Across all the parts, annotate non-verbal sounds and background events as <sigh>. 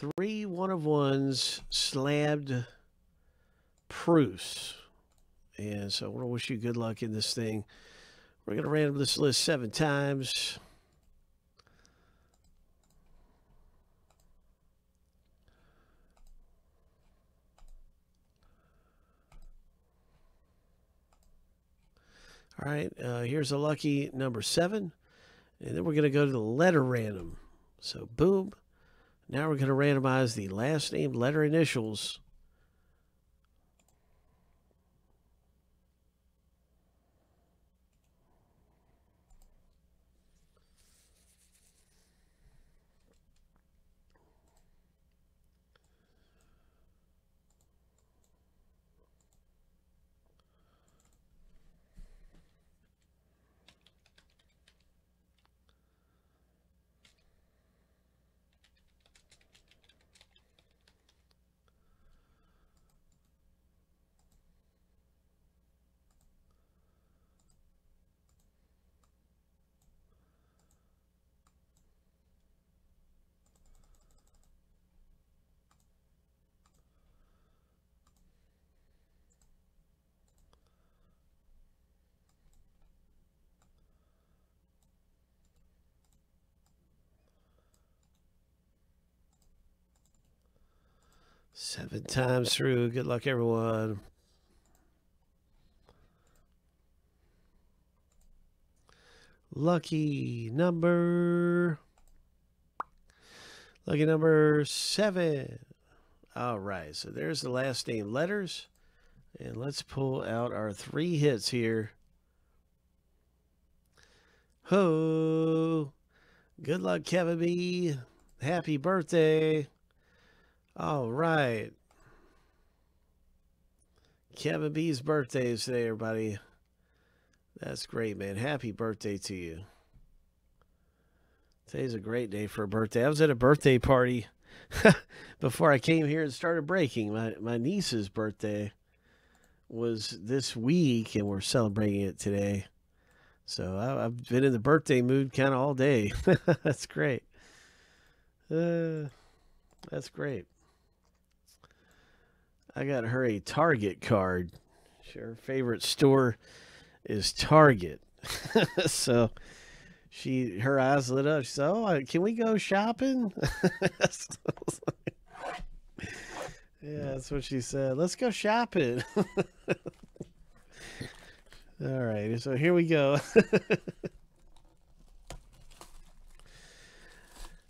three one of ones slabbed proofs. And so I want to wish you good luck in this thing. We're going to random this list seven times. All right, uh, here's a lucky number seven. And then we're going to go to the letter random. So, boom. Now we're going to randomize the last name letter initials. Seven times through. Good luck, everyone. Lucky number. Lucky number seven. All right, so there's the last name letters. And let's pull out our three hits here. Ho! Good luck, Kevin B. Happy birthday. All right. Kevin B's birthday is today, everybody. That's great, man. Happy birthday to you. Today's a great day for a birthday. I was at a birthday party <laughs> before I came here and started breaking. My my niece's birthday was this week, and we're celebrating it today. So I, have been in the birthday mood kind of all day. <laughs> that's great. Uh, that's great. I got her a Target card. Her favorite store is Target. <laughs> so she her eyes lit up. She said, "Oh, can we go shopping?" <laughs> yeah, that's what she said. Let's go shopping. <laughs> All right, so here we go.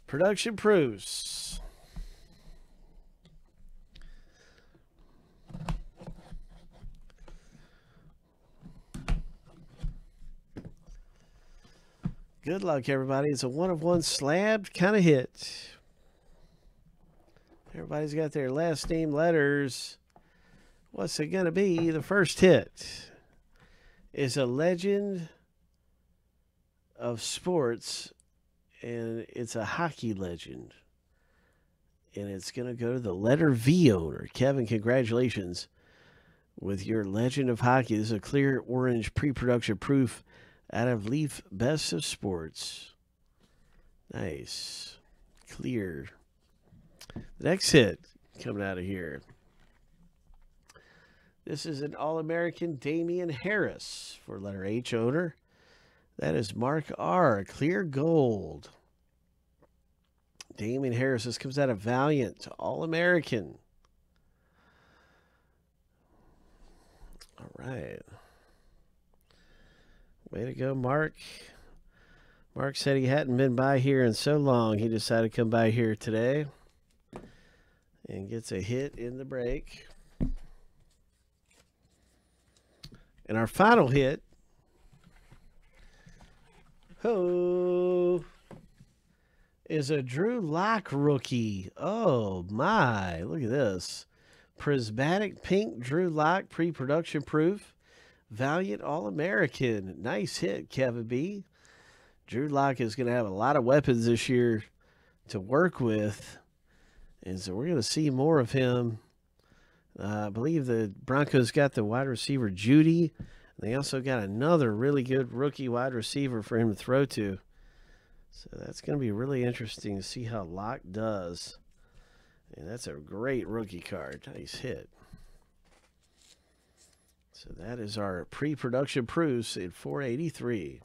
Production proofs. Good luck, everybody. It's a one of one slab kind of hit. Everybody's got their last name letters. What's it going to be? The first hit is a legend of sports, and it's a hockey legend. And it's going to go to the letter V owner. Kevin, congratulations with your legend of hockey. This is a clear orange pre production proof out of Leaf Best of Sports. Nice. Clear. The next hit coming out of here. This is an All American Damien Harris for letter H owner. That is Mark R. Clear gold. Damien Harris. This comes out of Valiant. All American. All right. Way to go, Mark. Mark said he hadn't been by here in so long. He decided to come by here today and gets a hit in the break. And our final hit. Ho! Is a Drew Lock rookie. Oh my, look at this. Prismatic pink Drew Lock pre production proof. Valiant All American. Nice hit, Kevin B. Drew Lock is going to have a lot of weapons this year to work with. And so we're going to see more of him. Uh, I believe the Broncos got the wide receiver Jeudy. They also got another really good rookie wide receiver for him to throw to. So that's going to be really interesting to see how Lock does. And that's a great rookie card. Nice hit. So that is our pre production proofs in 483.